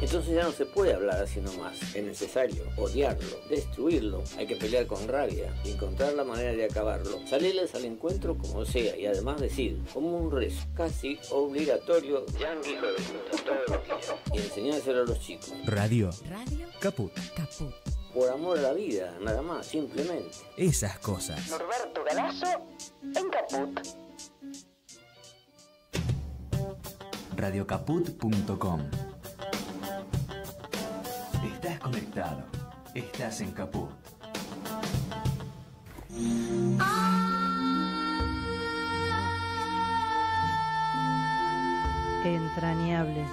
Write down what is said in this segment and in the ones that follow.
Entonces ya no se puede hablar así nomás. Es necesario odiarlo, destruirlo. Hay que pelear con rabia, encontrar la manera de acabarlo, salirles al encuentro como sea y además decir, como un rezo casi obligatorio, hijo de puta. Y enseñárselo a los chicos. Radio. Radio Caput. Caput. Por amor a la vida, nada más, simplemente. Esas cosas. Norberto Galazo en Caput. Radiocaput.com Estás conectado. Estás en Caput. Entrañables.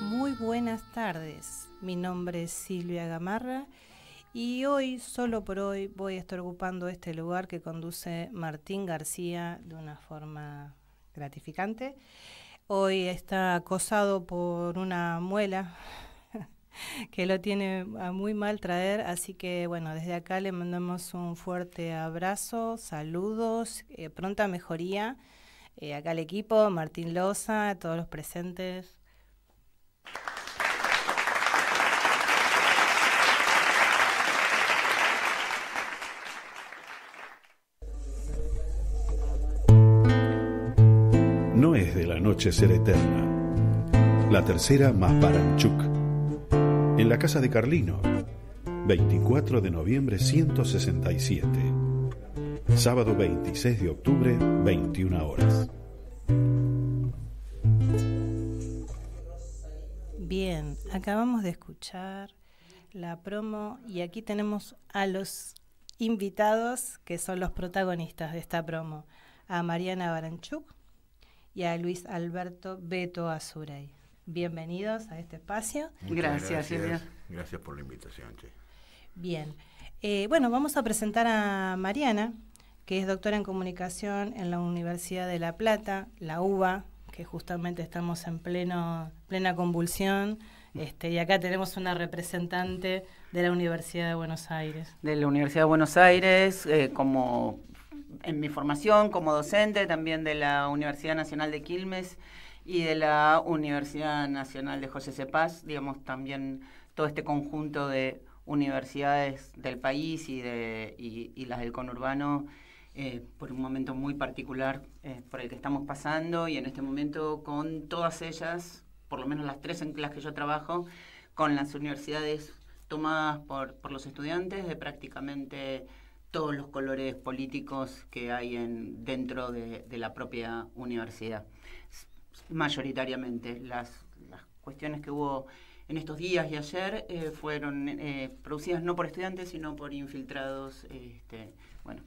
Muy buenas tardes. Mi nombre es Silvia Gamarra y hoy, solo por hoy, voy a estar ocupando este lugar que conduce Martín García de una forma gratificante. Hoy está acosado por una muela que lo tiene a muy mal traer, así que bueno, desde acá le mandamos un fuerte abrazo, saludos, eh, pronta mejoría. Eh, acá al equipo, Martín Loza, todos los presentes. Noche eterna. La tercera más Baranchuk. En la casa de Carlino. 24 de noviembre 167. Sábado 26 de octubre, 21 horas. Bien, acabamos de escuchar la promo y aquí tenemos a los invitados que son los protagonistas de esta promo, a Mariana Baranchuk y a Luis Alberto Beto Azurey. Bienvenidos a este espacio. Muchas Gracias, Silvia. Gracias por la invitación, che. Bien, Eh, bueno, vamos a presentar a Mariana, que es doctora en comunicación en la Universidad de La Plata, la UBA, que justamente estamos en pleno, plena convulsión, este, y acá tenemos una representante de la Universidad de Buenos Aires. De la Universidad de Buenos Aires, eh, como en mi formación como docente, también de la Universidad Nacional de Quilmes y de la Universidad Nacional de José Cepaz, digamos, también todo este conjunto de universidades del país y, de, y, las del conurbano, eh, por un momento muy particular eh, por el que estamos pasando y en este momento con todas ellas, por lo menos las tres en las que yo trabajo, con las universidades tomadas por, por los estudiantes de prácticamente todos los colores políticos que hay en, dentro de, la propia universidad. Mayoritariamente, las, las cuestiones que hubo en estos días y ayer eh, fueron eh, producidas no por estudiantes, sino por infiltrados, este, bueno,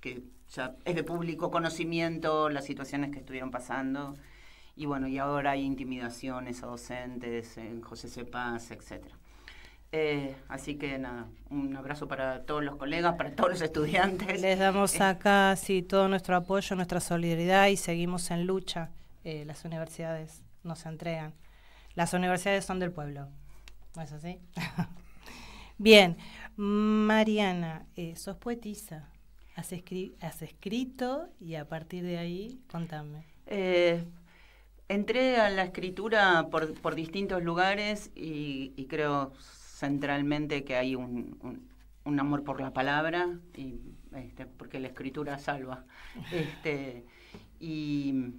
que ya es de público conocimiento las situaciones que estuvieron pasando. Y bueno, y ahora hay intimidaciones a docentes en José Cepaz, etcétera. Eh, así que nada, un abrazo para todos los colegas, para todos los estudiantes. Les damos Eh, acá sí, todo nuestro apoyo, nuestra solidaridad y seguimos en lucha. Eh, las universidades nos entregan. Las universidades son del pueblo. ¿No es así? Bien, Mariana, eh, sos poetisa. Has, escri- has escrito y a partir de ahí, contame. Eh, entré a la escritura por, por distintos lugares y, y creo centralmente que hay un, un- un amor por la palabra, y, este, porque la escritura salva. Este, y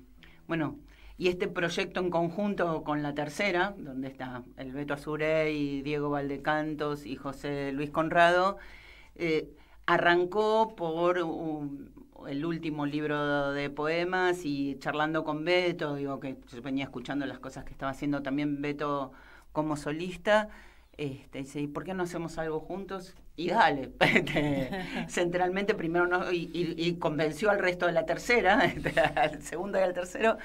bueno, y este proyecto en conjunto con la tercera, donde está el Beto Azuré y Diego Valdecantos y José Luis Conrado, eh, arrancó por un- el último libro de poemas y charlando con Beto, digo que yo venía escuchando las cosas que estaba haciendo también Beto como solista, este, dice, ¿y por qué no hacemos algo juntos? Y dale, este, centralmente primero no, y, convenció al resto de la tercera, este, al segundo y al tercero,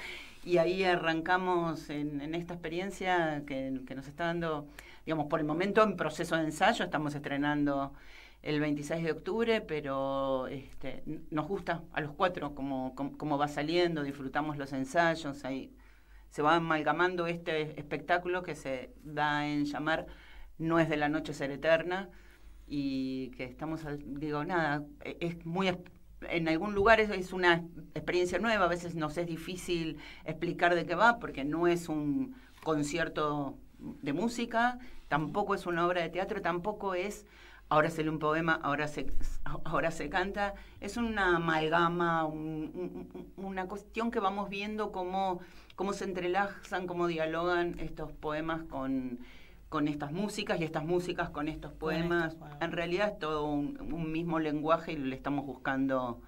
y ahí arrancamos en, en esta experiencia que, nos está dando, digamos, por el momento en proceso de ensayo, estamos estrenando el 26 de octubre, pero este, nos gusta a los cuatro cómo, cómo, cómo va saliendo, disfrutamos los ensayos, ahí se va amalgamando este espectáculo que se da en llamar No es de la noche ser eterna, y que estamos, digo, nada, e- es muy... En algún lugar es, es una experiencia nueva, a veces nos es difícil explicar de qué va, porque no es un concierto de música, tampoco es una obra de teatro, tampoco es ahora se lee un poema, ahora se, ahora se canta. Es una amalgama, un- un- un- una cuestión que vamos viendo cómo, cómo se entrelazan, cómo dialogan estos poemas con, con estas músicas y estas músicas con estos poemas. poemas. En realidad es todo un, un mismo lenguaje y le estamos buscando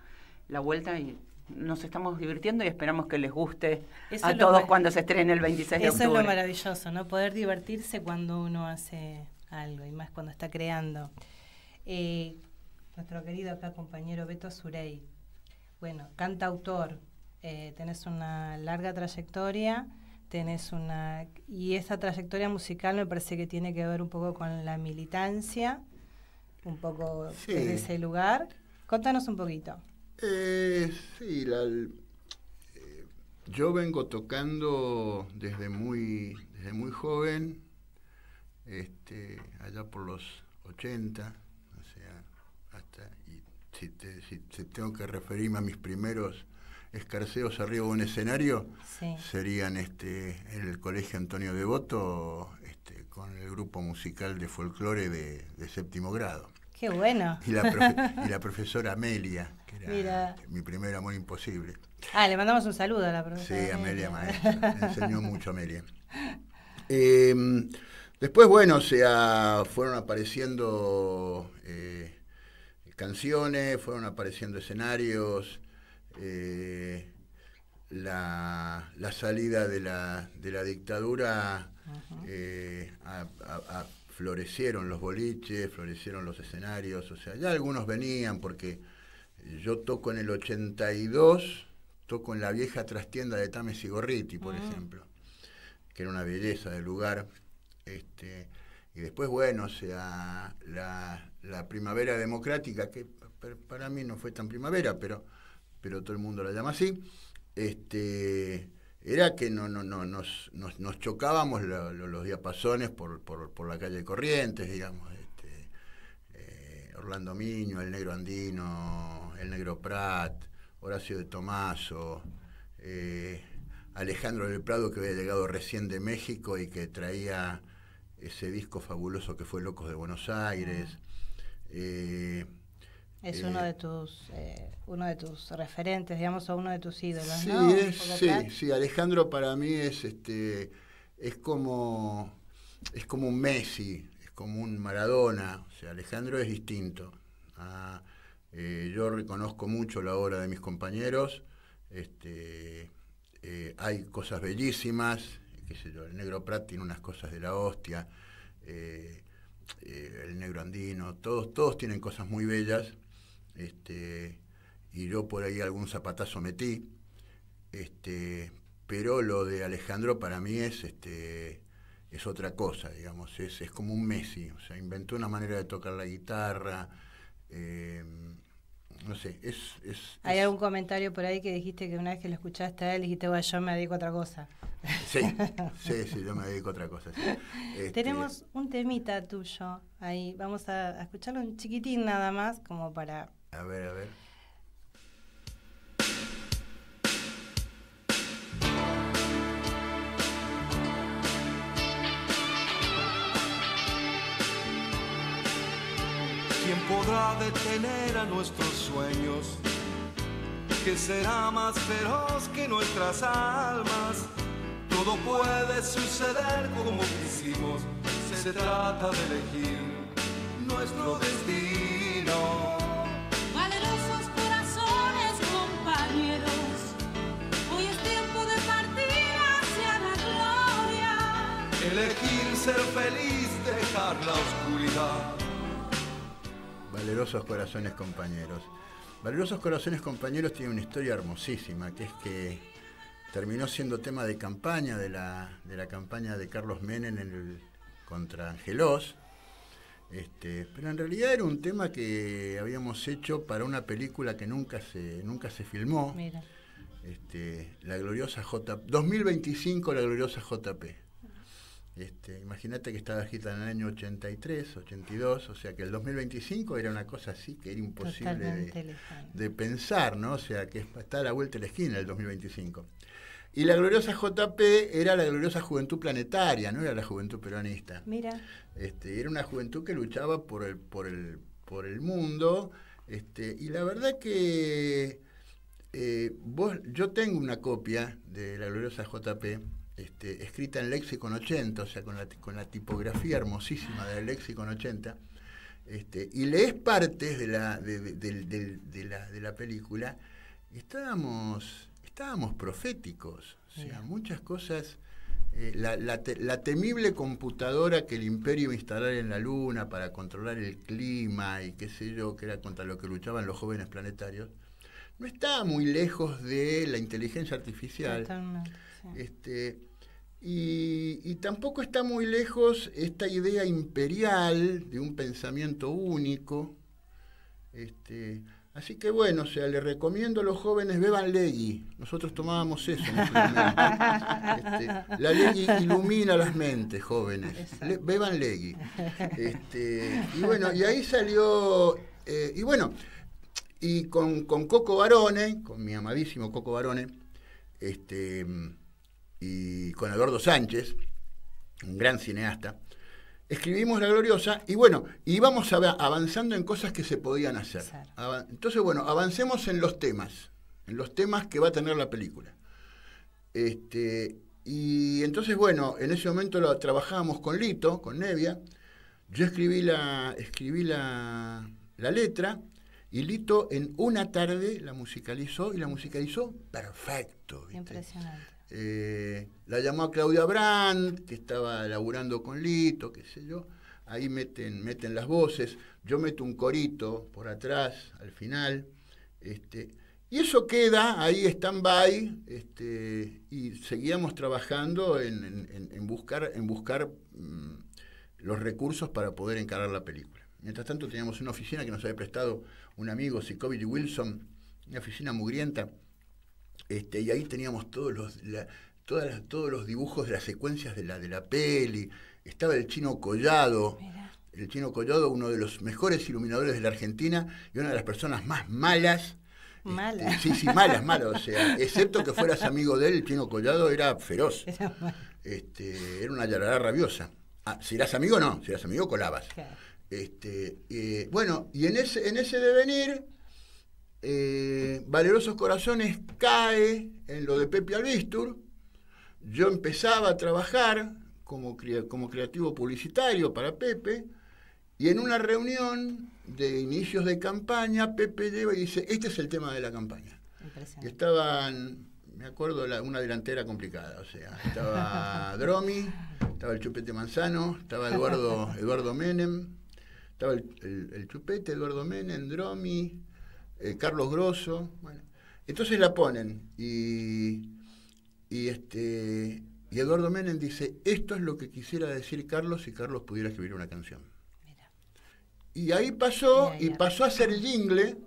la vuelta y nos estamos divirtiendo y esperamos que les guste Eso a todos cuando se estrene el 26 de Eso es octubre. lo maravilloso, ¿no? Poder divertirse cuando uno hace algo y más cuando está creando. Eh, nuestro querido acá compañero Beto Surey, bueno, cantautor, eh, tenés una larga trayectoria, tenés una... Y esa trayectoria musical me parece que tiene que ver un poco con la militancia, un poco Sí. desde ese lugar. Contanos un poquito. Eh, sí, la- eh, yo vengo tocando desde muy, desde muy joven, este, allá por los 80, o sea, hasta, y si, te- si- si tengo que referirme a mis primeros escarceos arriba de un escenario, Sí. serían este, en el Colegio Antonio Devoto, este, con el grupo musical de folclore de, de séptimo grado. Qué bueno. Y la, profe- y la profesora Amelia, que era Mira. mi primer amor imposible. Ah, le mandamos un saludo a la Sí, profesora. Amelia maestra, me enseñó mucho Amelia. Eh, después, bueno, o sea, fueron apareciendo eh, canciones, fueron apareciendo escenarios, eh, la, la salida de la, de la dictadura, eh, a- a- a- florecieron los boliches, florecieron los escenarios, o sea, ya algunos venían porque yo toco en el 82, toco en la vieja trastienda de Tames y Gorriti, por ejemplo, que era una belleza del lugar. Este, y después, bueno, o sea, la, la primavera democrática, que pa- para mí no fue tan primavera, pero, pero todo el mundo la llama así, este, era que no, no, no, nos, nos, nos chocábamos lo- lo- los diapasones por, por, por la calle Corrientes, digamos. Este, eh, Orlando Miño, el Negro Andino, el Negro Prat, Horacio de Tomaso, eh, Alejandro del Prado que había llegado recién de México y que traía ese disco fabuloso que fue Locos de Buenos Aires. eh, Es eh, uno de tus eh, uno de tus referentes, digamos, o uno de tus ídolos, Sí, ¿no? Es- sí, sí, Alejandro para mí es este es como es como un Messi, es como un Maradona, o sea, Alejandro es distinto. Ah, eh, yo reconozco mucho la obra de mis compañeros, este, hay cosas bellísimas, qué sé yo, el Negro Prat tiene unas cosas de la hostia, el Negro Andino, todos, todos tienen cosas muy bellas, este, y yo por ahí algún zapatazo metí, este, pero lo de Alejandro para mí es, este, es otra cosa, digamos, es, es como un Messi, o sea, inventó una manera de tocar la guitarra, eh, no sé, es... es Hay algún comentario por ahí que dijiste que una vez que lo escuchaste a él dijiste, bueno, yo me dedico a otra cosa. Sí, sí, sí, yo me dedico a otra cosa. sí. Este, Tenemos un temita tuyo ahí, vamos a, a escucharlo un chiquitín nada más, como para... A ver, a ver. ¿Quién podrá detener a nuestros sueños? Que será más feroz que nuestras almas. Todo puede suceder como quisimos. Se trata de elegir nuestro destino. Ser feliz, dejar la oscuridad. Valerosos corazones compañeros. Valerosos corazones compañeros tiene una historia hermosísima, que es que terminó siendo tema de campaña de la, de la campaña de Carlos Menem en el, contra Angelos. Este, pero en realidad era un tema que habíamos hecho para una película que nunca se, nunca se filmó. Mira, Este, la gloriosa J 2025 la gloriosa JP Este, Imagínate que estaba escrita en el año 83, 82, o sea que el 2025 era una cosa así que era imposible de pensar, ¿no? O sea que está a la vuelta de la esquina el 2025. Y la gloriosa JP era la gloriosa juventud planetaria, no era la juventud peronista. Mira, Este, era una juventud que luchaba por el, por el, por el mundo. Este, y la verdad que eh, vos, yo tengo una copia de la gloriosa JP, este, escrita en Lexicon 80, o sea, con la, con la tipografía hermosísima del Lexicon 80. Este, y lees partes de la, de, de- del- del- de la, de la película, estábamos, estábamos proféticos. O sea, muchas cosas. eh, la, la te- la temible computadora que el imperio iba a instalar en la luna para controlar el clima y qué sé yo, que era contra lo que luchaban los jóvenes planetarios, no estaba muy lejos de la inteligencia artificial. sí. Este, y, y tampoco está muy lejos esta idea imperial de un pensamiento único. Este, así que bueno, o sea, le recomiendo a los jóvenes beban Legui. Nosotros tomábamos eso. Este, la Legui ilumina las mentes, jóvenes. Le- beban Legui. Este, y bueno, y ahí salió. eh, y bueno, y con, con Coco Barone, con mi amadísimo Coco Barone, este, y con Eduardo Sánchez, un gran cineasta, escribimos La Gloriosa y bueno, íbamos ava- avanzando en cosas que se podían hacer. Entonces, bueno, avancemos en los temas, en los temas que va a tener la película. Este, y entonces, bueno, en ese momento lo trabajábamos con Lito, con Nevia. Yo escribí la, escribí la, la letra y Lito en una tarde la musicalizó y la musicalizó perfecto. ¿viste? Impresionante. Eh, la llamó a Claudia Brandt, que estaba laburando con Lito, qué sé yo. Ahí meten, meten las voces. Yo meto un corito por atrás, al final. Este, y eso queda ahí stand-by. Este, y seguíamos trabajando en, en- buscar, en buscar mm, los recursos para poder encarar la película. Mientras tanto, teníamos una oficina que nos había prestado un amigo, Sicovich Wilson, una oficina mugrienta. Este, y ahí teníamos todos los, la- todas las- todos los dibujos de las secuencias de la, de la peli. Estaba el chino Collado. Mira, El chino Collado, uno de los mejores iluminadores de la Argentina y una de las personas más malas. Malas. Este, sí, sí, malas, malas. O sea, excepto que fueras amigo de él, el chino Collado era feroz. era. Este, era una yarará rabiosa. Ah, si eras amigo, no. Si eras amigo, colabas. Claro. Este, eh, bueno, y en ese, en ese devenir, eh, Valerosos Corazones cae en lo de Pepe Albistur. Yo empezaba a trabajar como, crea- como creativo publicitario para Pepe, y en una reunión de inicios de campaña, Pepe lleva y dice, este es el tema de la campaña. Y estaban, me acuerdo, la- una delantera complicada, o sea, estaba Dromi, estaba el Chupete Manzano, estaba Eduardo, Eduardo Menem, estaba el, el- el Chupete, Eduardo Menem, Dromi, eh, Carlos Grosso, bueno. Entonces la ponen y, y este y Eduardo Menem dice, esto es lo que quisiera decir Carlos si Carlos pudiera escribir una canción. Mira. Y ahí pasó, y pasó a ser jingle,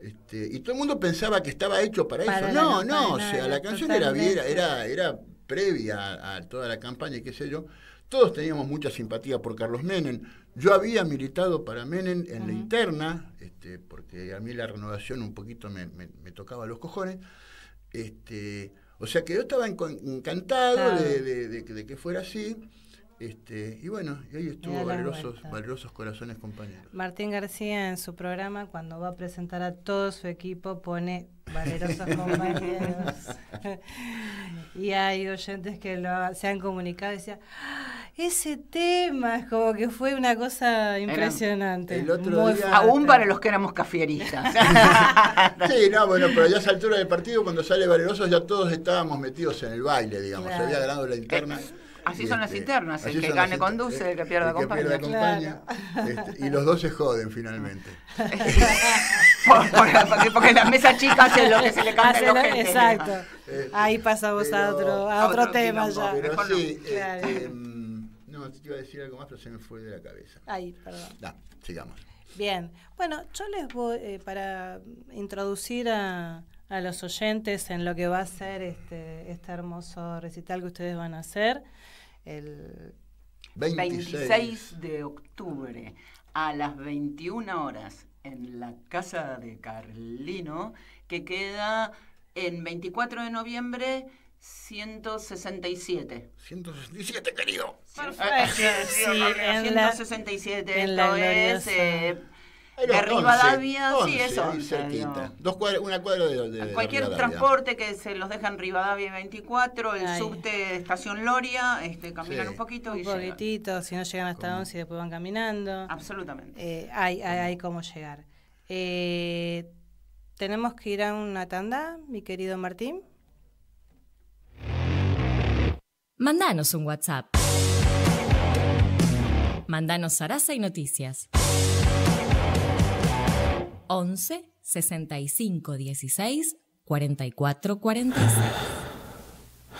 este, y todo el mundo pensaba que estaba hecho para, Para eso. No, campaña, no, o sea, la canción era, era, era previa a, a toda la campaña y qué sé yo. Todos teníamos mucha simpatía por Carlos Menem. Yo había militado para Menem en la interna, este, porque a mí la renovación un poquito me, me- me tocaba los cojones. Este, o sea que yo estaba encantado Claro. de, de- de que- de que fuera así. Este, y bueno, y ahí estuvo valerosos, valerosos corazones compañeros. Martín García en su programa, cuando va a presentar a todo su equipo, pone valerosos compañeros. y hay oyentes que lo, se han comunicado y decían, "Ah, ese tema es como que fue una cosa impresionante. el otro muy día- fuerte". Aún para los que éramos cafieristas. Sí, no, bueno, pero ya a esa altura del partido, cuando sale Valerosos, ya todos estábamos metidos en el baile, digamos. Claro. Se había ganado la interna. Así son las este, internas, el que gane conduce, el que pierda acompaña. Este, y los dos se joden finalmente. Por- por- porque, porque la mesa chica hace lo que se le canta los gente. Exacto. Eh, Ahí pasamos a otro, a otro otro tema ya. Pero Mejor no. sí, Claro. este, mm, no, te iba a decir algo más, pero se me fue de la cabeza. Ay, perdón. Da, sigamos. Bien, bueno, yo les voy, eh, para introducir a, a los oyentes en lo que va a ser este, este hermoso recital que ustedes van a hacer, el 26. 26 de octubre a las 21 horas en la casa de Carlino, que queda en 24 de noviembre 167. 167, querido. Perfecto, Sí, en la- 167, en la esto es gloriosa- eh, de va, Rivadavia, 11, sí, es 11, ahí 11. cerquita. ¿no? Dos cuadras, una cuadra de, de- de Cualquier transporte que se los deja en Rivadavia 24, el Ay. subte Estación Loria, este, caminan Sí. un poquito un y llegan. poquitito, si no llegan hasta 11 y después van caminando. Absolutamente. Eh, hay, hay, hay cómo llegar. Eh, Tenemos que ir a una tanda, mi querido Martín. Mandanos un WhatsApp. Mandanos Sarasa y Noticias. 11 65 16 44 46.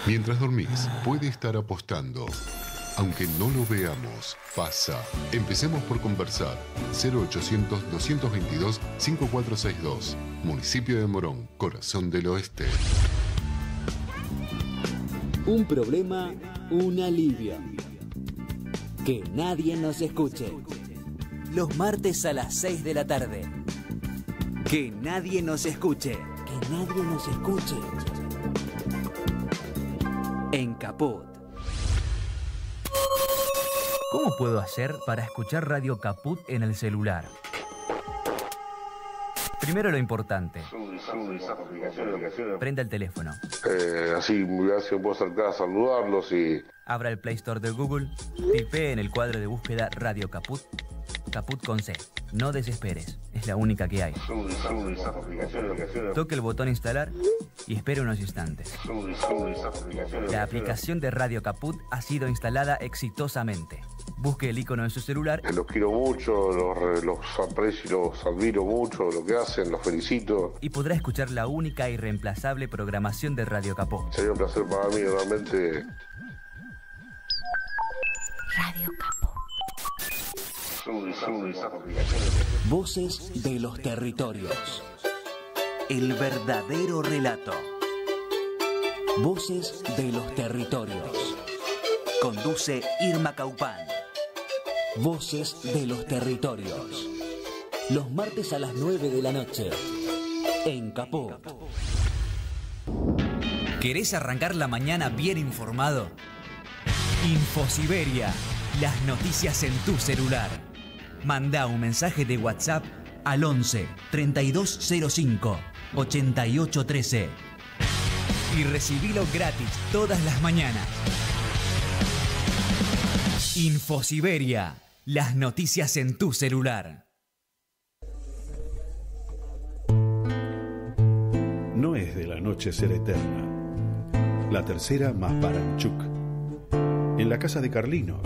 Mientras dormís, puede estar apostando. Aunque no lo veamos, pasa. Empecemos por conversar. 0800-222-5462. Municipio de Morón, Corazón del Oeste. Un problema, un alivio. Que nadie nos escuche. Los martes a las 6 de la tarde. Que nadie nos escuche. Que nadie nos escuche. En Caput. ¿Cómo puedo hacer para escuchar Radio Caput en el celular? Primero lo importante. Prenda el teléfono. Eh, así se puedo acercar a saludarlos y Abra el Play Store de Google. Tipee en el cuadro de búsqueda Radio Caput. Caput con C. No desesperes. Es la única que hay. Toque el botón instalar y espere unos instantes. La aplicación de Radio Caput ha sido instalada exitosamente. Busque el icono en su celular los quiero mucho, los, re- los aprecio, los admiro mucho, lo que hacen, los felicito. y podrá escuchar la única y reemplazable programación de Radio Caput. Sería un placer para mí realmente. Radio Caput. Voces de los territorios. El verdadero relato. Voces de los territorios. Conduce Irma Caupán. Voces de los territorios. Los martes a las 9 de la noche. En Capó. ¿Querés arrancar la mañana bien informado? Infosiberia, las noticias en tu celular. Manda un mensaje de WhatsApp al 11 3205 8813 y recibilo gratis todas las mañanas. Infosiberia, las noticias en tu celular. No es de la noche ser eterna. La tercera más Paranchuk. En la casa de Carlino.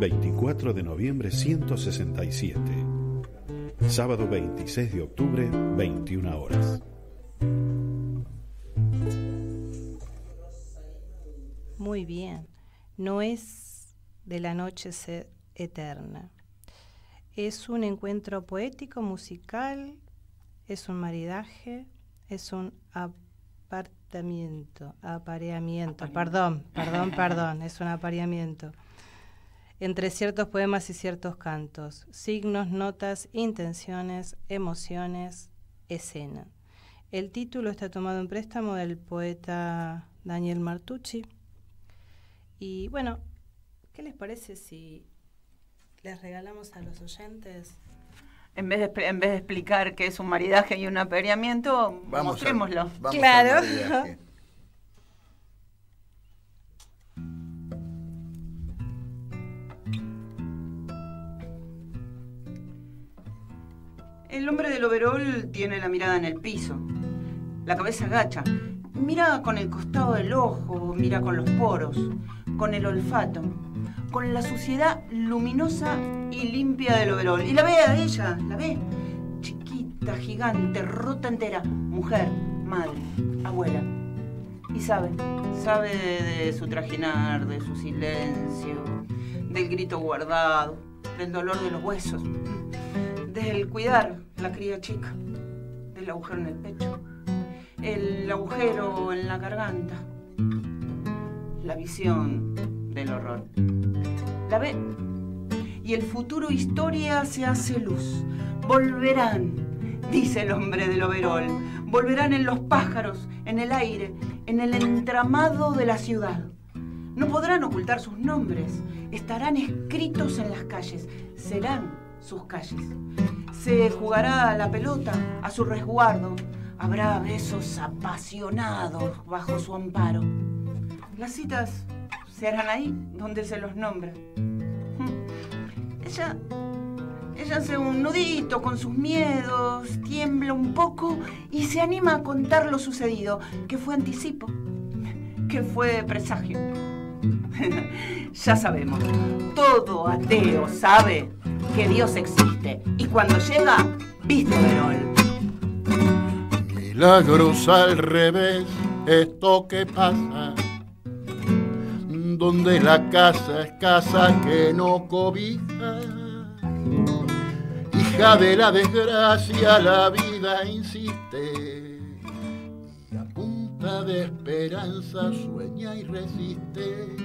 24 de noviembre 167. Sábado 26 de octubre, 21 horas. Muy bien. No es de la noche ser eterna. Es un encuentro poético, musical, es un maridaje, es un apartamiento, apareamiento, perdón, perdón, perdón, es un apareamiento. Entre ciertos poemas y ciertos cantos, signos, notas, intenciones, emociones, escena. El título está tomado en préstamo del poeta Daniel Martucci. Y bueno, ¿qué les parece si les regalamos a los oyentes? En vez, de, en vez de explicar qué es un maridaje y un apareamiento, Vamos a- mostrémoslo. vamos Claro. El hombre del overol tiene la mirada en el piso, la cabeza agacha, mira con el costado del ojo, mira con los poros, con el olfato, con la suciedad luminosa y limpia del overol. Y la ve a ella, la ve, chiquita, gigante, rota entera, mujer, madre, abuela. Y sabe, sabe de, de su trajinar, de su silencio, del grito guardado, del dolor de los huesos, del cuidar la cría chica, del agujero en el pecho, el agujero en la garganta, la visión del horror. ¿La ve? Y el futuro historia se hace luz. Volverán, dice el hombre del overol. Volverán en los pájaros, en el aire, en el entramado de la ciudad. No podrán ocultar sus nombres, estarán escritos en las calles, serán sus calles. Se jugará la pelota a su resguardo, habrá besos apasionados bajo su amparo. Las citas se harán ahí donde se los nombra. Ella, ella hace un nudito con sus miedos, tiembla un poco y se anima a contar lo sucedido, que fue anticipo, que fue presagio. ya sabemos, todo ateo sabe que Dios existe y cuando llega, viste verol. Milagros al revés, esto que pasa, donde la casa es casa que no cobija. Hija de la desgracia, la vida insiste y a punta de esperanza sueña y resiste.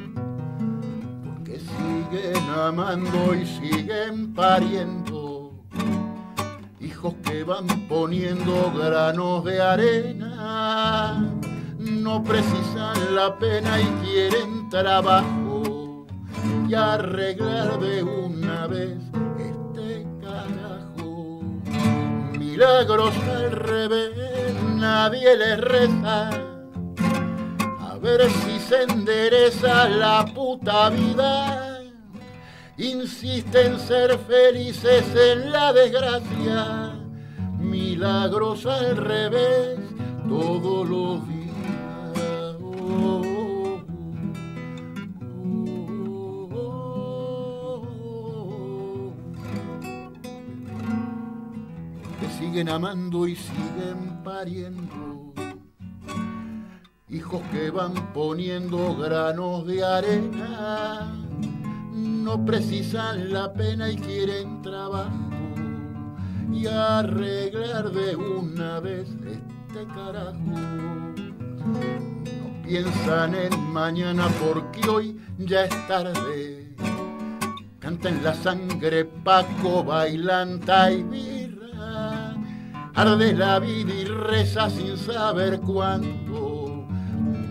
Siguen amando y siguen pariendo. Hijos que van poniendo granos de arena, no precisan la pena y quieren trabajo y arreglar de una vez este carajo. Milagros al revés, nadie les reza, a ver si se endereza la puta vida insiste en ser felices en la desgracia, milagros al revés todos los días. Oh, que siguen amando y siguen pariendo. Hijos que van poniendo granos de arena no precisan la pena y quieren trabajo y arreglar de una vez este carajo. No piensan en mañana porque hoy ya es tarde. Canta en la sangre Paco, bailanta y birra. Arde la vida y reza sin saber cuándo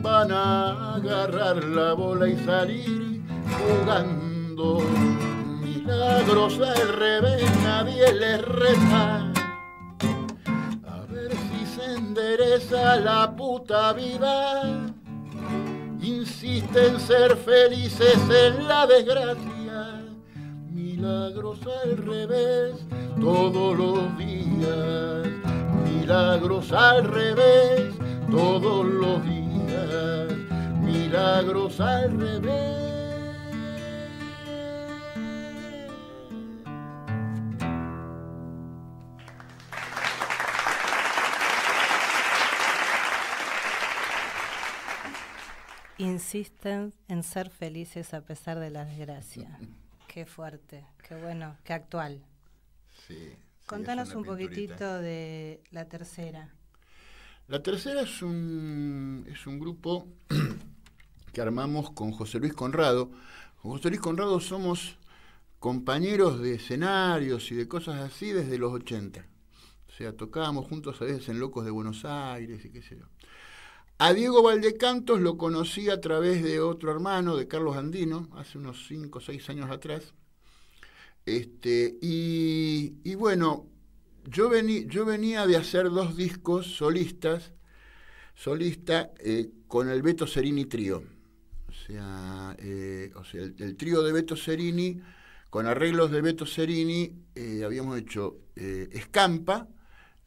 van a agarrar la bola y salir jugando milagros al revés, nadie les reza. A ver si se endereza la puta vida. Insiste en ser felices en la desgracia. Milagros al revés todos los días. Milagros al revés todos los días. Milagros al revés. Insisten en ser felices a pesar de la desgracia. Qué fuerte, qué bueno, qué actual. Sí. Contanos es una un poquitito de la tercera. La tercera es un, es un grupo que armamos con José Luis Conrado. Con José Luis Conrado somos compañeros de escenarios y de cosas así desde los 80. O sea, tocábamos juntos a veces en Locos de Buenos Aires y qué sé yo. A Diego Valdecantos lo conocí a través de otro hermano, de Carlos Andino, hace unos 5 o 6 años atrás. Este, y, y bueno, yo, yo venía de hacer dos discos solistas, solista eh, con el Beto Serini Trío. O sea, eh, o sea el, trío de Beto Serini, con arreglos de Beto Serini, eh, habíamos hecho Escampa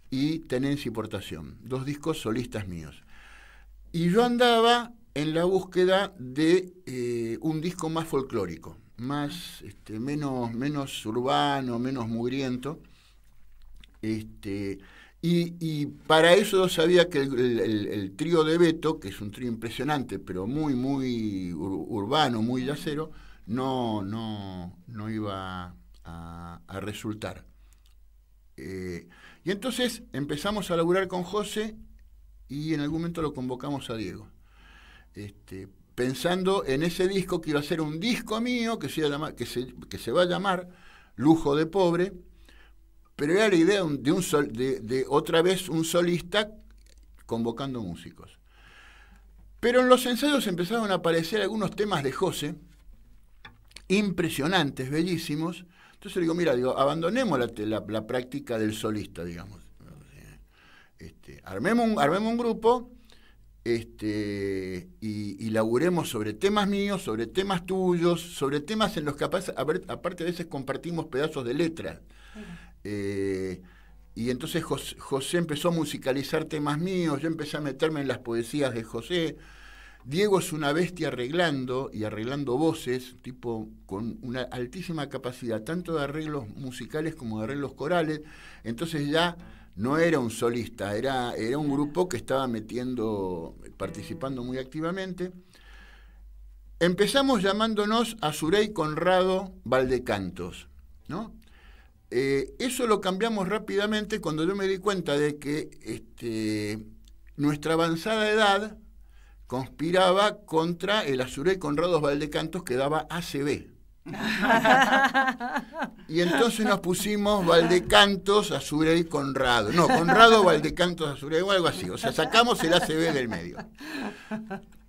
y Tenencia y Portación, dos discos solistas míos. Y yo andaba en la búsqueda de un disco más folclórico, más, este, menos, menos urbano, menos mugriento. Este, y, para eso sabía que el, trío de Beto, que es un trío impresionante, pero muy, muy ur- urbano, muy yacero, no, no, no iba a, resultar. Eh, y entonces empezamos a laburar con José y en algún momento lo convocamos a Diego. Este, pensando en ese disco que iba a ser un disco mío que se, que se va a llamar Lujo de Pobre, pero era la idea de, un sol- de, otra vez un solista convocando músicos. Pero en los ensayos empezaron a aparecer algunos temas de José, impresionantes, bellísimos. Entonces digo, mira, digo, abandonemos la, la- práctica del solista, digamos. Este, armemos, un, un grupo este, y, y laburemos sobre temas míos, sobre temas tuyos, sobre temas en los que aparte a veces compartimos pedazos de letras. Eh, y entonces Jos- José empezó a musicalizar temas míos, yo empecé a meterme en las poesías de José. Diego es una bestia arreglando y arreglando voces, tipo con una altísima capacidad, tanto de arreglos musicales como de arreglos corales. Entonces ya no era un solista, era, era un grupo que estaba metiendo, participando muy activamente. Empezamos llamándonos Azurey Conrado Valdecantos, ¿no? Eh, eso lo cambiamos rápidamente cuando yo me di cuenta de que este, nuestra avanzada edad conspiraba contra el Azurey Conrado Valdecantos que daba ACB. Y entonces nos pusimos Valdecantos, Azurey, Conrado. No, Conrado, Valdecantos, Azurey o algo así. O sea, sacamos el ACB del medio.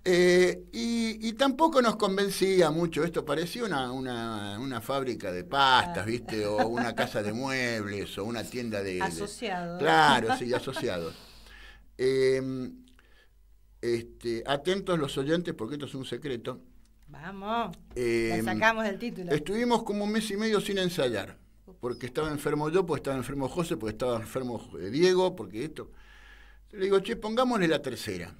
Eh, y, y tampoco nos convencía mucho, esto parecía una, una, una fábrica de pastas, ¿viste? O una casa de muebles, o una tienda de... de- Asociados. claro, sí, asociados. Eh, este, atentos los oyentes, porque esto es un secreto. Vamos. Eh, sacamos el título. Estuvimos como un mes y medio sin ensayar, porque estaba enfermo yo, porque estaba enfermo José, porque estaba enfermo eh, Diego, porque esto. Le digo, che, pongámosle la tercera.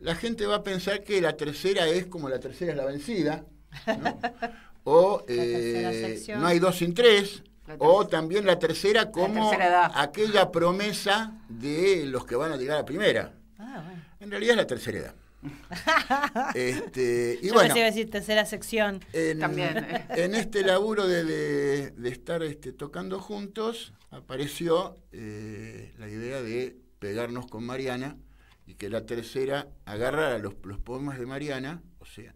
La gente va a pensar que la tercera es como la tercera es la vencida, ¿no? o eh, no hay dos sin tres, o también la tercera como tercera aquella promesa de los que van a llegar a primera. Ah, bueno. En realidad es la tercera edad. este, y Yo bueno, pensé que iba a decir tercera sección. en, También, eh. en este laburo de, de- de estar este, tocando juntos, apareció eh, la idea de pegarnos con Mariana y que la tercera agarrara los, los poemas de Mariana, o sea,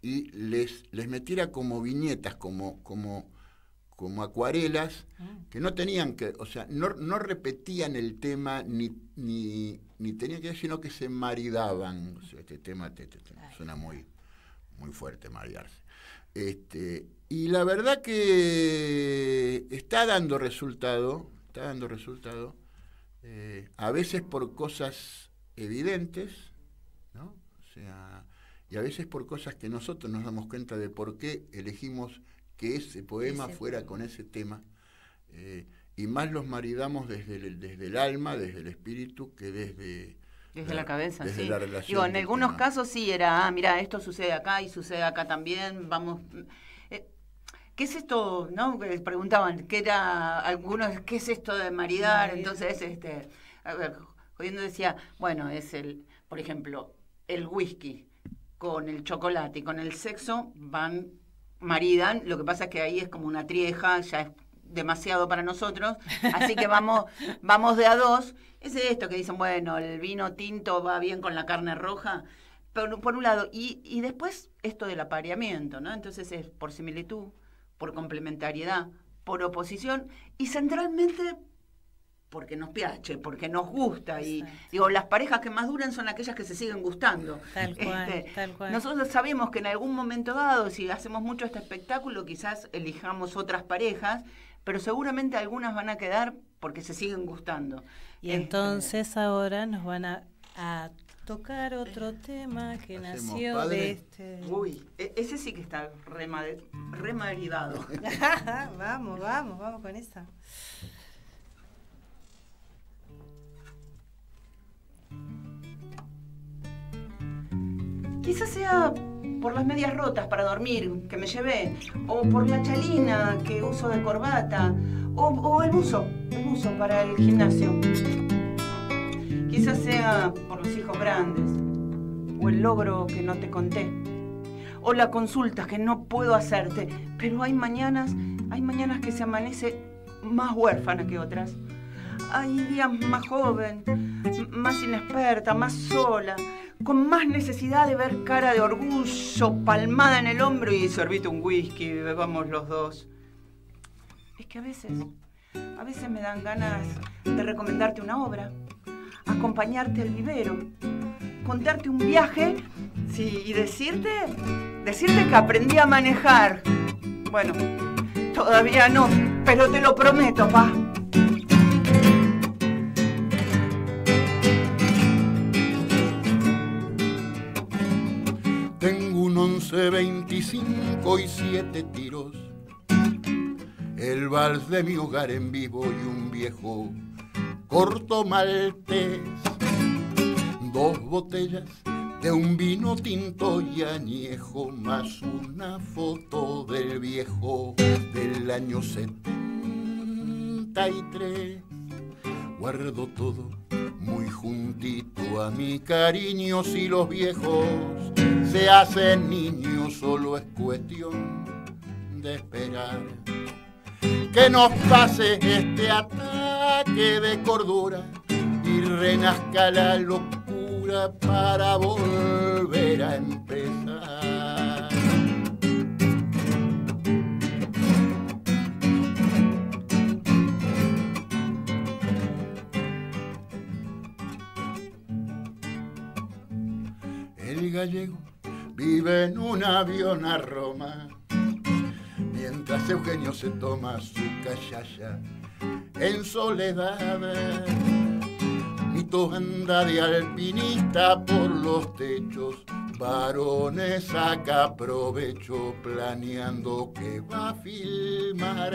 y les, les metiera como viñetas, como, como, como acuarelas, que no tenían que, o sea, no, no repetían el tema ni, ni, ni tenían que, sino que se maridaban. O sea, este tema te- te- te- suena muy, muy fuerte maridarse. Este, y la verdad que está dando resultado, está dando resultado, eh, a veces por cosas evidentes, ¿no? O sea, y a veces por cosas que nosotros nos damos cuenta de por qué elegimos que ese poema Ese fuera poema. con ese tema, eh, y más los maridamos desde el, desde el alma, desde el espíritu, que desde... Desde la cabeza, desde sí. la relación Digo, en algunos tema. casos sí era, ah, mira, esto sucede acá y sucede acá también, vamos... eh, ¿Qué es esto? ¿No? Que Preguntaban, ¿qué era algunos, qué es esto de maridar? Maridar. Entonces, este, a ver, jodiendo decía, bueno, es el, por ejemplo, el whisky con el chocolate y con el sexo van, maridan, lo que pasa es que ahí es como una trieja, ya es demasiado para nosotros, así que vamos, vamos de a dos. Es esto que dicen, bueno, el vino tinto va bien con la carne roja, por, por un lado, y, y después esto del apareamiento, ¿no? Entonces es por similitud, por complementariedad, por oposición, y centralmente porque nos piache, porque nos gusta. Y digo, las parejas que más duran son aquellas que se siguen gustando. Tal cual, Este, tal cual. Nosotros sabemos que en algún momento dado, si hacemos mucho este espectáculo, quizás elijamos otras parejas, pero seguramente algunas van a quedar porque se siguen gustando. Y Este, entonces ahora nos van a, a tocar otro tema que nació padre. de este. Uy, e- ese sí que está remade- remaridado. vamos, vamos, vamos con esa. Quizás sea por las medias rotas para dormir que me llevé, o por la chalina que uso de corbata, o, el buzo, el buzo para el gimnasio. Quizás sea por los hijos grandes, o el logro que no te conté, o la consulta que no puedo hacerte, pero hay mañanas, hay mañanas que se amanece más huérfana que otras. Hay días más joven, más inexperta, más sola, con más necesidad de ver cara de orgullo palmada en el hombro y servite un whisky, bebamos los dos. Es que a veces, a veces me dan ganas de recomendarte una obra, acompañarte al vivero, contarte un viaje sí, y decirte, decirte que aprendí a manejar. Bueno, todavía no, pero te lo prometo, pa. 11, 25 y 7 tiros. El vals de mi hogar en vivo y un viejo corto maltés. Dos botellas de un vino tinto y añejo, más una foto del viejo del año 73 Guardo todo muy juntito a mi cariño si los viejos se hacen niños solo es cuestión de esperar que nos pase este ataque de cordura y renazca la locura para volver a empezar. Gallego vive en un avión a Roma, mientras Eugenio se toma su cachaya en soledad. Mito anda de alpinista por los techos, varones saca provecho planeando que va a filmar.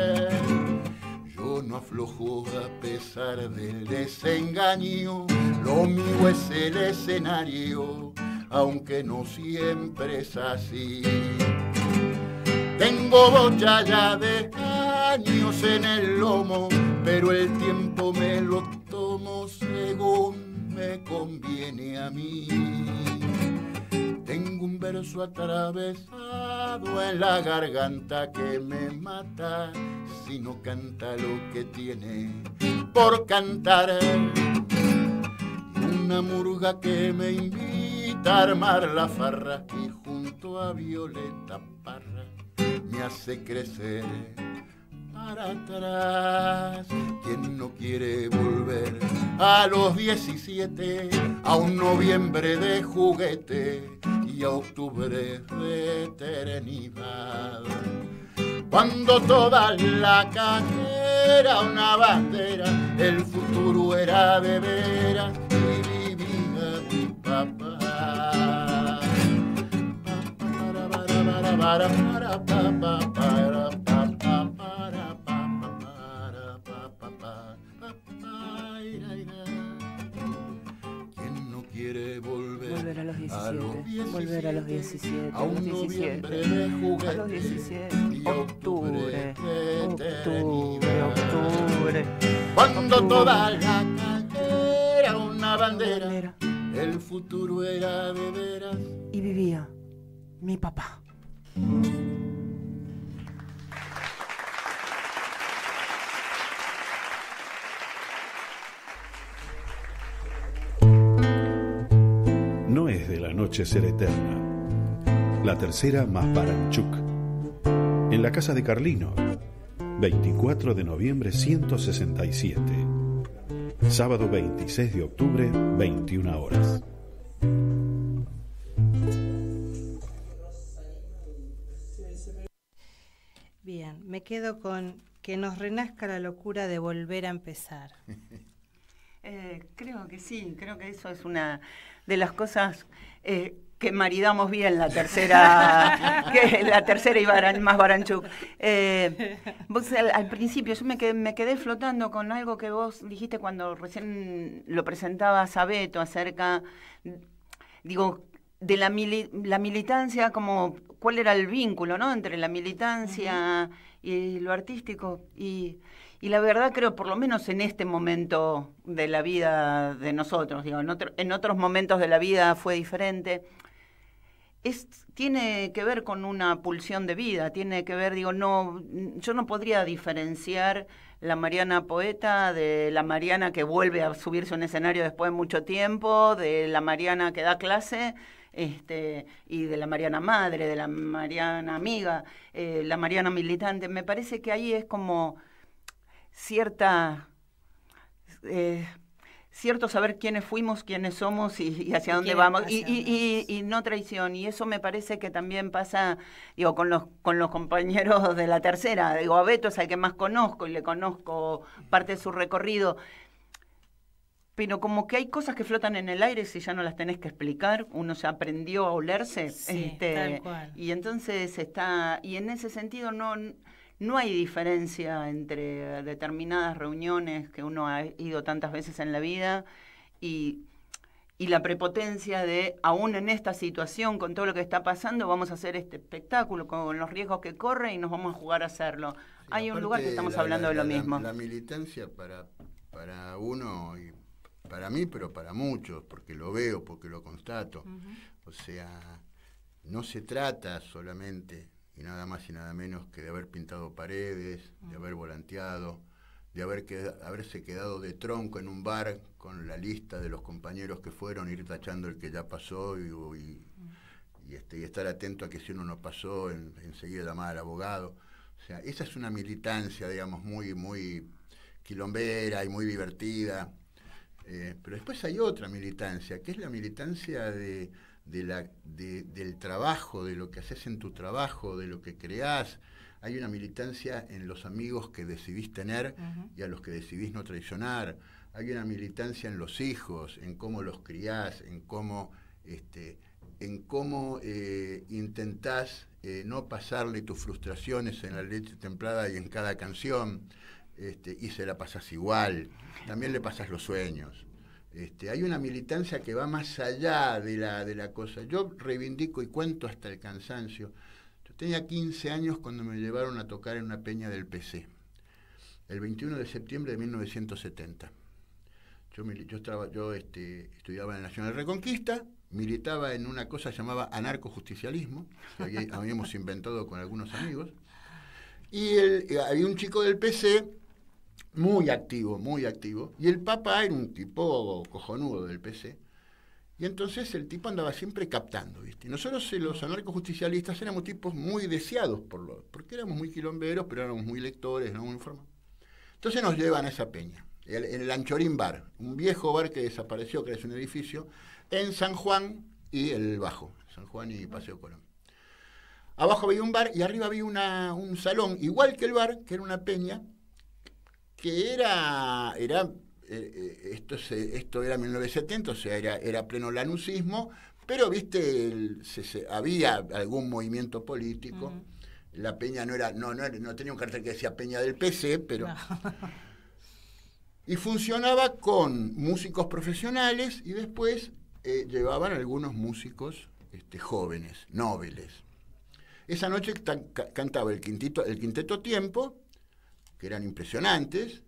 Yo no aflojo a pesar del desengaño, lo mío es el escenario, aunque no siempre es así. Tengo bocha de años en el lomo, pero el tiempo me lo tomo según me conviene a mí. Tengo un verso atravesado en la garganta que me mata si no canta lo que tiene por cantar. Una murga que me invita armar la farra y junto a Violeta Parra me hace crecer para atrás. Quien no quiere volver a los 17, a un noviembre de juguete y a octubre de eternidad. Cuando toda la calle una bandera, el futuro era de veras ¿Quién no quiere volver, Volver a los 17, los volver a los 17, a un los 17, noviembre de juguete a los 17, y a octubre octubre, octubre. Cuando octubre. toda la calle era una bandera, el futuro era de veras. Y vivía mi papá. No es de la noche ser eterna. La tercera más Baranchuk. En la casa de Carlino. 24 de noviembre 167. Sábado 26 de octubre, 21 horas. Bien, me quedo con que nos renazca la locura de volver a empezar. Eh, creo que sí, creo que eso es una de las cosas eh, que maridamos bien la tercera, que la tercera y Baran- más Baranchuk. Eh, vos al, al principio yo me quedé, me quedé flotando con algo que vos dijiste cuando recién lo presentabas a Beto acerca, digo, de la, mili- la militancia, como cuál era el vínculo, ¿no? Entre la militancia y lo artístico y la verdad creo, por lo menos en este momento de la vida de nosotros, digo, en, otro- en otros momentos de la vida fue diferente. es, tiene que ver con una pulsión de vida, tiene que ver, digo, no, yo no podría diferenciar la Mariana poeta de la Mariana que vuelve a subirse a un escenario después de mucho tiempo, de la Mariana que da clase, este, y de la Mariana madre, de la Mariana amiga, eh, la Mariana militante. Me parece que ahí es como cierta... eh, cierto saber quiénes fuimos, quiénes somos y, y hacia dónde vamos. y- y- y no traición. Y eso me parece que también pasa, digo, con los, con los compañeros de la tercera. Digo, a Beto es al que más conozco y le conozco parte de su recorrido. Pero como que hay cosas que flotan en el aire si ya no las tenés que explicar, uno ya aprendió a olerse. Sí, este, tal cual. Y entonces está, y en ese sentido no, no hay diferencia entre determinadas reuniones que uno ha ido tantas veces en la vida y, y la prepotencia de, aún en esta situación, con todo lo que está pasando, vamos a hacer este espectáculo con los riesgos que corre y nos vamos a jugar a hacerlo. hay un lugar que estamos la- hablando la- de lo la- mismo. La, militancia para, para uno y para mí, pero para muchos, porque lo veo, porque lo constato. O sea, no se trata solamente y nada más y nada menos que de haber pintado paredes, de haber volanteado, de haber queda- haberse quedado de tronco en un bar con la lista de los compañeros que fueron, ir tachando el que ya pasó y, y- y, este, y estar atento a que si uno no pasó, en- enseguida llamar al abogado. O sea, esa es una militancia, digamos, muy, muy quilombera y muy divertida. Eh, pero después hay otra militancia, que es la militancia de, de la, de- del trabajo, de lo que haces en tu trabajo, de lo que creás. Hay una militancia en los amigos que decidís tener y a los que decidís no traicionar. Hay una militancia en los hijos, en cómo los criás, en cómo, este, en cómo eh, intentás eh, no pasarle tus frustraciones en la leche templada y en cada canción, este, y se la pasas igual. También le pasas los sueños. Este, hay una militancia que va más allá de la, de la cosa. Yo reivindico y cuento hasta el cansancio. Yo tenía 15 años cuando me llevaron a tocar en una peña del PC, el 21 de septiembre de 1970. Yo, yo, yo este, estudiaba en la Nacional Reconquista, militaba en una cosa llamada anarcojusticialismo, que había- habíamos inventado con algunos amigos, y eh, había un chico del PC muy activo, muy activo, y el papá era un tipo cojonudo del PC, y entonces el tipo andaba siempre captando, ¿viste? Nosotros eh, los anarcojusticialistas éramos tipos muy deseados por lo, porque éramos muy quilomberos, pero éramos muy lectores, no muy informados. Entonces nos llevan a esa peña, el- en el Anchorín Bar, un viejo bar que desapareció, que es un edificio, en San Juan y el Bajo, San Juan y Paseo Colón. Abajo había un bar y arriba había un salón, igual que el bar, que era una peña, que era, era eh, eh, esto, se- esto era 1970, o sea, era, era pleno lanusismo, pero viste, el- se- se- había algún movimiento político. La peña no era, no, no, era- no tenía un cartel que decía Peña del PC, pero. Y funcionaba con músicos profesionales y después eh, llevaban algunos músicos este, jóvenes, nobles. Esa noche cantaba el, quintito, el quinteto Tiempo, que eran impresionantes,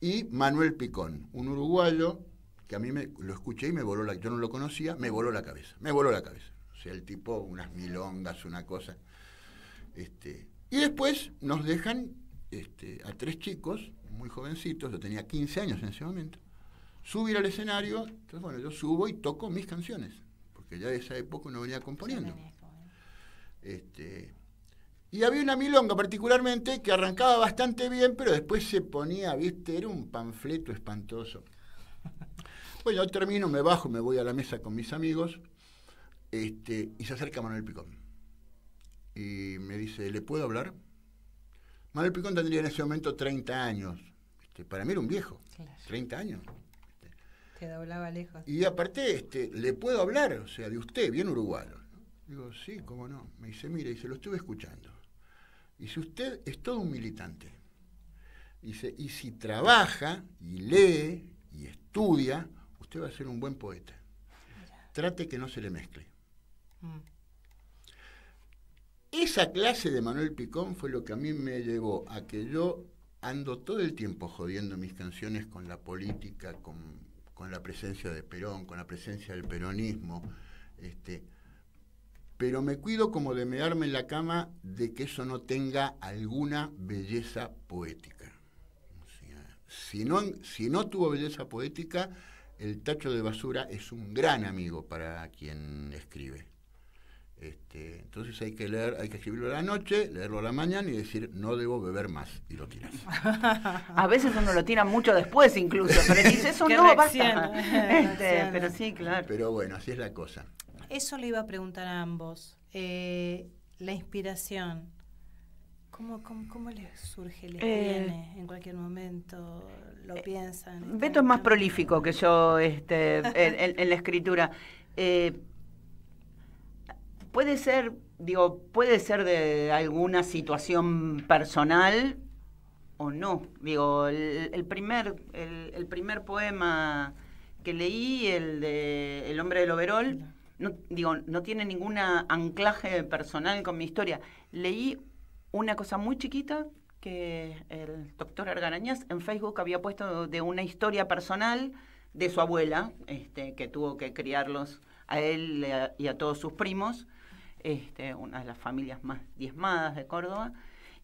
y Manuel Picón, un uruguayo que a mí me, lo escuché y me voló la, yo no lo conocía, me voló la cabeza, me voló la cabeza. O sea, el tipo, unas milongas, una cosa. Este, y después nos dejan este, a tres chicos, muy jovencitos, yo tenía 15 años en ese momento, subir al escenario, entonces bueno, yo subo y toco mis canciones, porque ya de esa época no venía componiendo. Este, y había una milonga particularmente que arrancaba bastante bien, pero después se ponía, viste, era un panfleto espantoso. Bueno, yo termino, me bajo, me voy a la mesa con mis amigos, este, y se acerca Manuel Picón. Y me dice, ¿le puedo hablar? Manuel Picón tendría en ese momento 30 años. Este, para mí era un viejo, 30 años. Te doblaba lejos. Y aparte, este, ¿le puedo hablar? O sea, de usted, bien uruguayo. ¿no? Digo, sí, cómo no. Me dice, mire, dice, lo estuve escuchando. Dice, usted es todo un militante. Dice, y si trabaja y lee y estudia, usted va a ser un buen poeta. Trate que no se le mezcle. Esa clase de Manuel Picón fue lo que a mí me llevó a que yo ando todo el tiempo jodiendo mis canciones con la política, con, con la presencia de Perón, con la presencia del peronismo, este, pero me cuido como de mearme en la cama de que eso no tenga alguna belleza poética. O sea, si no, si no tuvo belleza poética, el tacho de basura es un gran amigo para quien escribe. Este, entonces hay que leer, hay que escribirlo a la noche, leerlo a la mañana y decir no debo beber más y lo tiras. A veces uno lo tira mucho después incluso, pero dice eso no basta. Este, pero sí, claro. Pero bueno, así es la cosa. Eso le iba a preguntar a ambos. Eh, la inspiración, ¿cómo, cómo, cómo les surge? ¿Les Eh, viene en cualquier momento? ¿Lo piensan? Beto es más prolífico que yo este, en, en- en la escritura. Eh, puede ser, digo, puede ser de alguna situación personal o no. Digo, el, el primer, el, el primer poema que leí, el de El hombre del overol, no, digo, no tiene ningún anclaje personal con mi historia. Leí una cosa muy chiquita que el doctor Argarañas en Facebook había puesto de una historia personal de su abuela, este, que tuvo que criarlos a él y a- todos sus primos, este, una de las familias más diezmadas de Córdoba,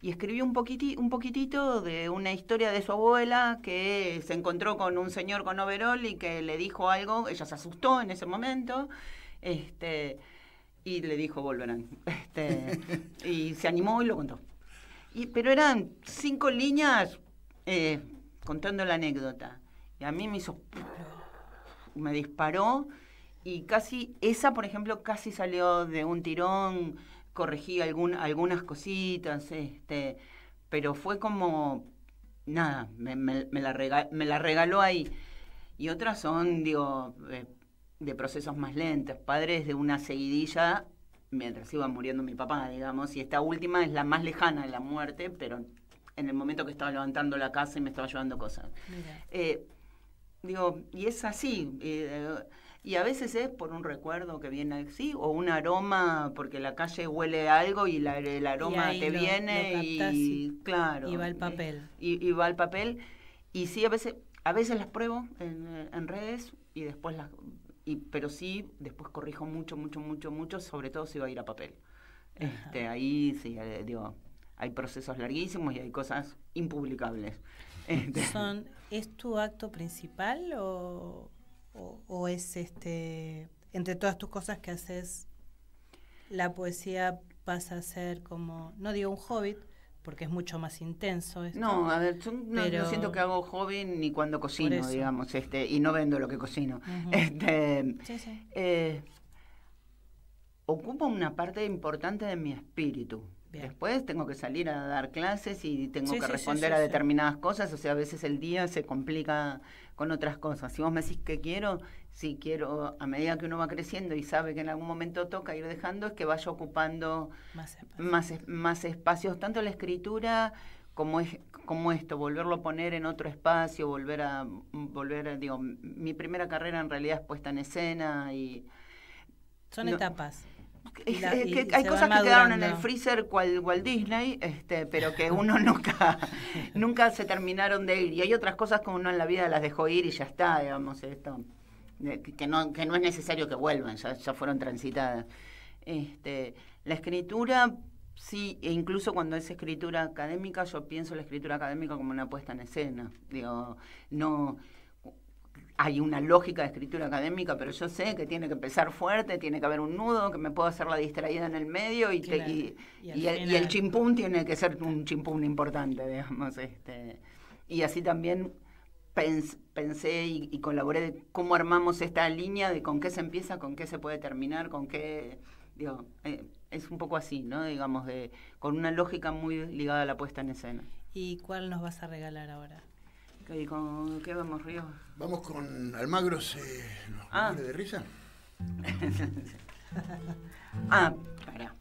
y escribió un, un poquitito de una historia de su abuela que se encontró con un señor con overol y que le dijo algo, ella se asustó en ese momento, este, y le dijo volverán. Este, y se animó y lo contó. Y, pero eran cinco líneas eh, contando la anécdota. Y a mí me hizo... Me disparó y casi, esa por ejemplo, casi salió de un tirón, corregí algunas cositas, este, pero fue como, nada, me la regaló ahí. Y otras son, digo, eh, de procesos más lentos, padres de una seguidilla mientras iba muriendo mi papá, digamos, y esta última es la más lejana de la muerte, pero en el momento que estaba levantando la casa y me estaba llevando cosas. Eh, digo, y es así, eh, y a veces es por un recuerdo que viene así, o un aroma, porque la calle huele a algo y la- el aroma ahí te lo- viene lo captás y, y- claro. y va al eh, papel. Y, y va al papel, y sí, a veces, a veces las pruebo en, en redes y después las... Y, pero sí, después corrijo mucho, mucho, mucho, mucho, sobre todo si va a ir a papel. Este, ahí sí, eh, digo, hay procesos larguísimos y hay cosas impublicables. Este, Son, ¿Es tu acto principal o, o, o es este entre todas tus cosas que haces la poesía pasa a ser como, no digo un hobbit, porque es mucho más intenso esto, No, a ver, yo no, siento que hago hobby ni cuando cocino, digamos, este, y no vendo lo que cocino. Este, Sí, sí. eh, ocupa una parte importante de mi espíritu. Después tengo que salir a dar clases y tengo Sí, que responder a determinadas cosas, o sea, a veces el día se complica con otras cosas. Si vos me decís que quiero, si quiero, a medida que uno va creciendo y sabe que en algún momento toca ir dejando, es que vaya ocupando Más más, es- más espacios, tanto la escritura como, es, como esto, volverlo a poner en otro espacio, volver a, volver a, digo, mi primera carrera en realidad es puesta en escena y... son no- etapas. es- Y la- es y- que y hay cosas que quedaron en el freezer cual Walt Disney, este, pero que uno nunca, nunca se terminaron de ir. Y hay otras cosas que uno en la vida las dejó ir y ya está, digamos, esto. De- Que no, que no es necesario que vuelvan, ya, ya fueron transitadas. Este, la escritura, sí, e incluso cuando es escritura académica, yo pienso la escritura académica como una puesta en escena. Digo, no hay una lógica de escritura académica, pero yo sé que tiene que empezar fuerte, tiene que haber un nudo, que me puedo hacer la distraída en el medio y, te- y, Y al y el, y el chimpún tiene que ser un chimpún importante, digamos. Este, y así también pensé y, y colaboré de cómo armamos esta línea de con qué se empieza, con qué se puede terminar, con qué... Digo, eh, es un poco así, ¿no? Digamos, de, con una lógica muy ligada a la puesta en escena. ¿Y cuál nos vas a regalar ahora? ¿Qué, con, ¿qué vamos, Río? Vamos con Almagro, se nos Ah. de risa. ah, para.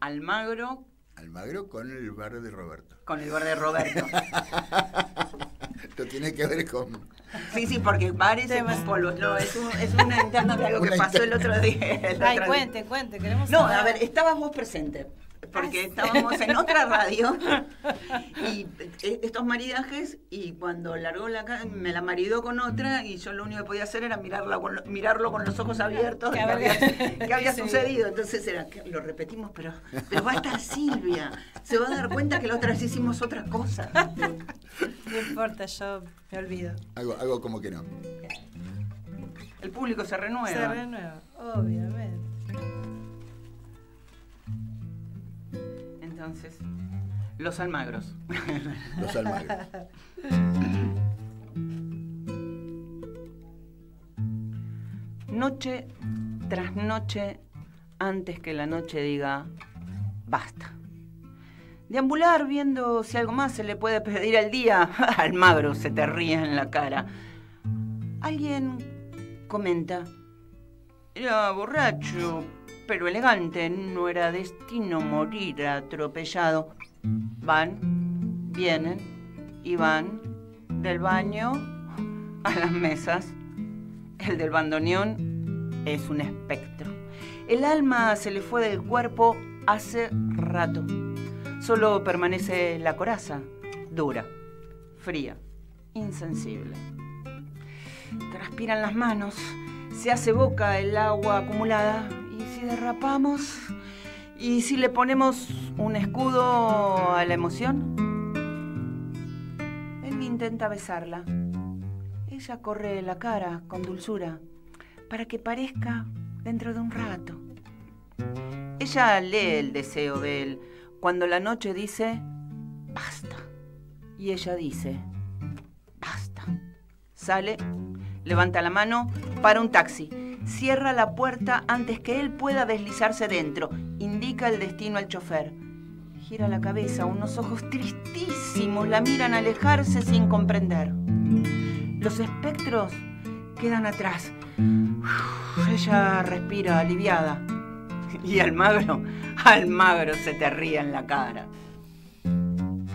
Almagro Almagro con el bar de Roberto. con el bar de Roberto. Esto tiene que ver con. Sí, sí, porque bares es un polvo. No, es, un, es una interna de algo que pasó el otro día. el Ay, otro día. cuente, cuente, queremos No, saber. a ver, estabas vos presente. Porque estábamos en otra radio y eh, estos maridajes y cuando largó la me la maridó con otra y yo lo único que podía hacer era mirarla con lo- mirarlo con los ojos abiertos Que que había- había, que había Sí. sucedido. Entonces era que lo repetimos, pero, pero va a estar Silvia. Se va a dar cuenta que la otra vez hicimos otra cosa. No importa, yo me olvido. Algo, algo como que no. El público se renueva. Se renueva, obviamente. Entonces, los almagros. Los almagros. Noche tras noche, antes que la noche diga basta. Deambular viendo si algo más se le puede pedir al día. Almagro se te ríe en la cara. Alguien comenta. Era borracho, pero elegante. No era destino morir atropellado. Van, vienen y van del baño a las mesas. El del bandoneón es un espectro. El alma se le fue del cuerpo hace rato. Solo permanece la coraza, dura, fría, insensible. Transpiran las manos, se hace boca el agua acumulada. ¿Y si derrapamos? ¿Y si le ponemos un escudo a la emoción? Él intenta besarla. Ella corre la cara con dulzura para que parezca dentro de un rato. Ella lee el deseo de él cuando la noche dice basta. Y ella dice basta. Sale, levanta la mano para un taxi. Cierra la puerta antes que él pueda deslizarse dentro. Indica el destino al chofer. Gira la cabeza, unos ojos tristísimos la miran alejarse sin comprender. Los espectros quedan atrás. Ella respira aliviada. Y Almagro, Almagro se te ríe en la cara. En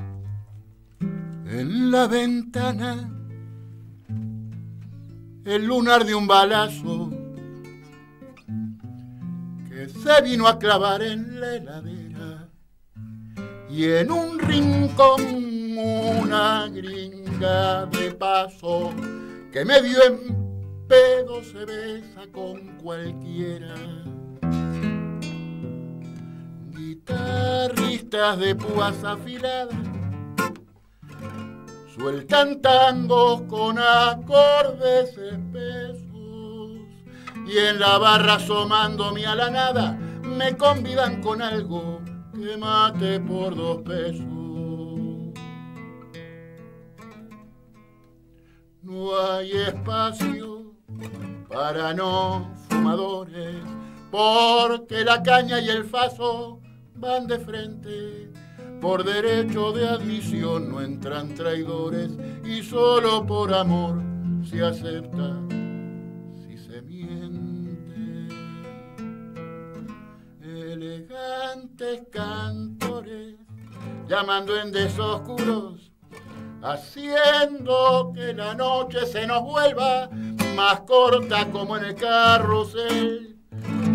la ventana, el lunar de un balazo se vino a clavar en la heladera y en un rincón una gringa de paso que medio en pedo se besa con cualquiera. Guitarristas de púas afiladas sueltan tangos con acordes espesos y en la barra asomándome a la nada me convidan con algo que mate por dos pesos. No hay espacio para no fumadores porque la caña y el faso van de frente. Por derecho de admisión no entran traidores y solo por amor se acepta Elegantes cantores llamando en desoscuros, haciendo que la noche se nos vuelva más corta como en el carrusel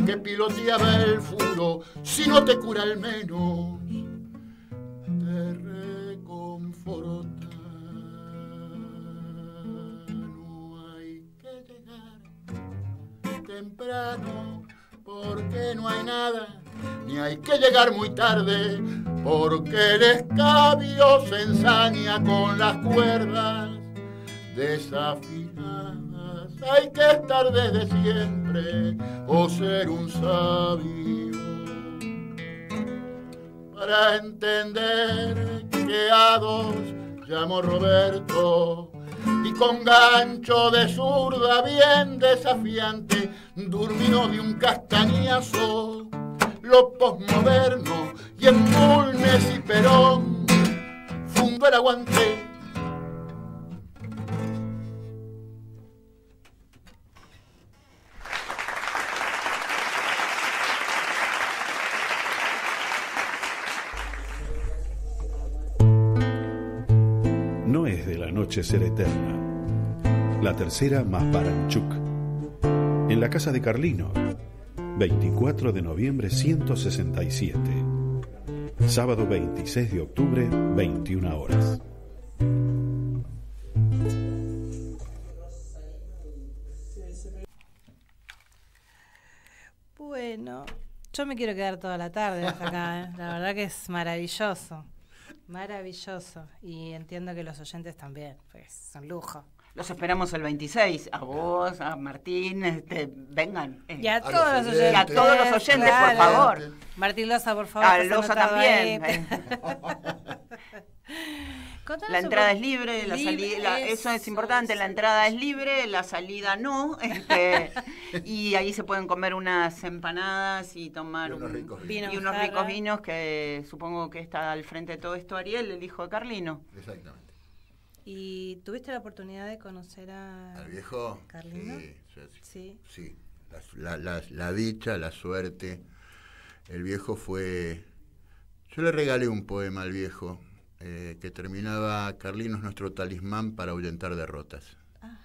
que piloteaba el furo, si no te cura al menos te reconforta. No hay que llegar temprano porque no hay nada, ni hay que llegar muy tarde porque el escabio se ensaña con las cuerdas desafinadas. Hay que estar desde siempre o ser un sabio para entender que a dos llamo Roberto y con gancho de zurda bien desafiante durmió de un castañazo lo posmoderno y en Bulnes y Perón fundó el aguante No es de la noche ser eterna. La tercera más Paranchuk. En la casa de Carlino. 24 de noviembre 167. Sábado 26 de octubre, 21 horas. Bueno, yo me quiero quedar toda la tarde hasta acá. ¿eh? La verdad que es maravilloso. Maravilloso. Y entiendo que los oyentes también, pues son lujo. Los esperamos el 26. A vos, a Martín, este, vengan. eh. Y a todos los oyentes. Y a todos los oyentes, Claro. por favor. Martín Loza, por favor. A Loza también. ahí. La entrada es libre, la salida, eso es importante, la entrada es libre, la salida no, este, y ahí se pueden comer unas empanadas y tomar Y unos un- ricos y vinos. unos Jarra. ricos vinos que supongo que está al frente de todo esto Ariel, el hijo de Carlino. Exactamente. ¿Y tuviste la oportunidad de conocer a Al viejo. Carlino? Sí, sí, sí. Sí. Sí, la, la- la dicha, la suerte. El viejo fue... Yo le regalé un poema al viejo eh, que terminaba, Carlino es nuestro talismán para ahuyentar derrotas. Ah.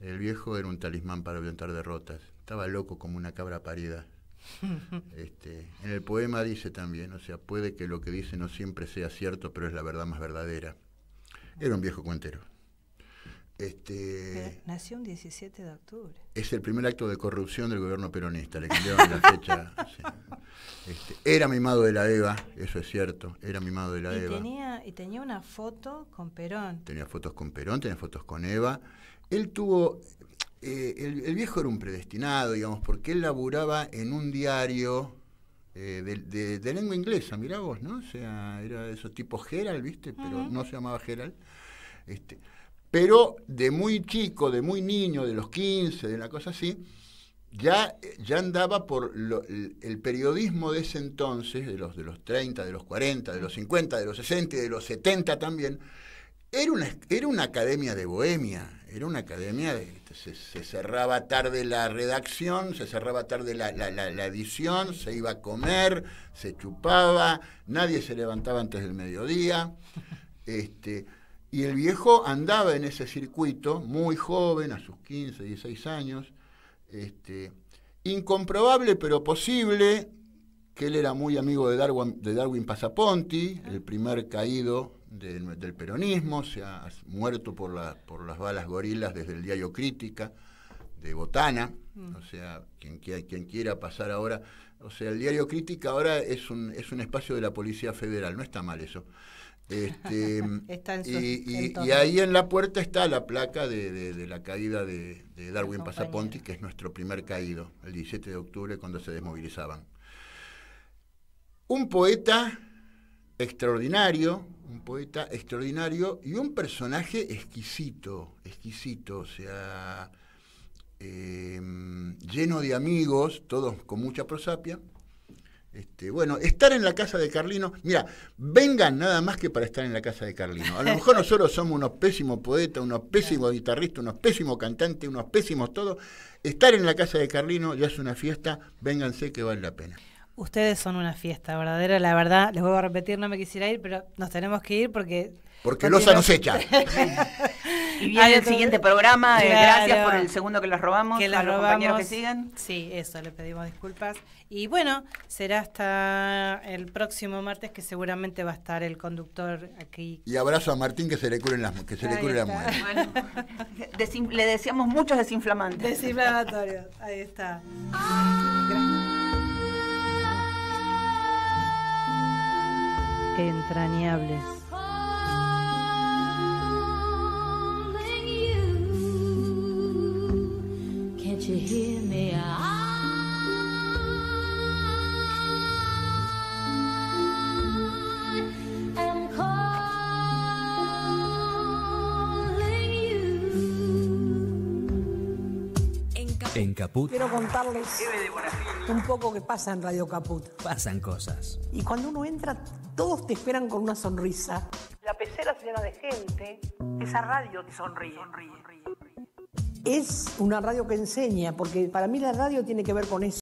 El viejo era un talismán para ahuyentar derrotas. Estaba loco como una cabra parida. Este, en el poema dice también, o sea, puede que lo que dice no siempre sea cierto, pero es la verdad más verdadera. Era un viejo cuentero. Este, nació un 17 de octubre. es el primer acto de corrupción del gobierno peronista, le cambiaron la fecha. sí. Este, era mimado de la EVA, eso es cierto, era mimado de la Y EVA. tenía, y tenía una foto con Perón. Tenía fotos con Perón, tenía fotos con Eva. Él tuvo, eh, el, el viejo era un predestinado, digamos, porque él laburaba en un diario eh, de, de- de lengua inglesa, mirá vos, ¿no? O sea, era de esos tipos Gerald, ¿viste? Pero no se llamaba Gerald. Este, pero de muy chico, de muy niño, de los 15, de una cosa así, ya, ya andaba por lo- el, el periodismo de ese entonces, de los, de los 30, de los 40, de los 50, de los 60 y de los 70 también, era una, era una academia de bohemia, era una academia de... Se, se cerraba tarde la redacción, se cerraba tarde la, la- edición, se iba a comer, se chupaba, nadie se levantaba antes del mediodía. Este, y el viejo andaba en ese circuito, muy joven, a sus 15, 16 años, este, incomprobable pero posible, que él era muy amigo de Darwin, de Darwin Passaponti, el primer caído de- del peronismo, se ha muerto por, la- por las balas gorilas desde el diario Crítica de Botana, Mm. o sea, quien, quie- quien quiera pasar ahora, o sea, el diario Crítica ahora es un, es un espacio de la Policía Federal, no está mal eso. Este, Está su y, y- entorno. y ahí en la puerta está la placa de, de- de la caída de, de Darwin. Passaponti, que es nuestro primer caído, el 17 de octubre, cuando se desmovilizaban. Un poeta extraordinario, un poeta extraordinario y un personaje exquisito, exquisito, o sea, eh, lleno de amigos, todos con mucha prosapia. Este, bueno, estar en la casa de Carlino, mira, vengan nada más que para estar en la casa de Carlino. A lo mejor nosotros somos unos pésimos poetas, unos pésimos guitarristas, unos pésimos cantantes, unos pésimos todo. Estar en la casa de Carlino ya es una fiesta, vénganse que vale la pena. Ustedes son una fiesta verdadera, la verdad, les vuelvo a repetir, no me quisiera ir, pero nos tenemos que ir porque... Porque Loza nos echa. Y viene el siguiente programa, eh, Claro. gracias por el segundo que los robamos, que a les los compañeros que siguen. Sí, eso, le pedimos disculpas. Y bueno, será hasta el próximo martes que seguramente va a estar el conductor aquí. Y abrazo a Martín que se le curen las que se le cure la está. muela. Bueno, le deseamos muchos desinflamantes. Desinflamatorio, ahí está. Entrañables. Can't? En Caput Quiero contarles un poco que pasa en Radio Caput. pasan cosas. Y cuando uno entra, todos te esperan con una sonrisa. La pecera se llena de gente. Esa radio te sonríe. Es una radio que enseña, porque para mí la radio tiene que ver con eso.